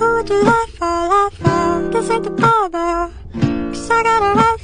Who would you that for love? For? This ain't the barber. Cause I got a love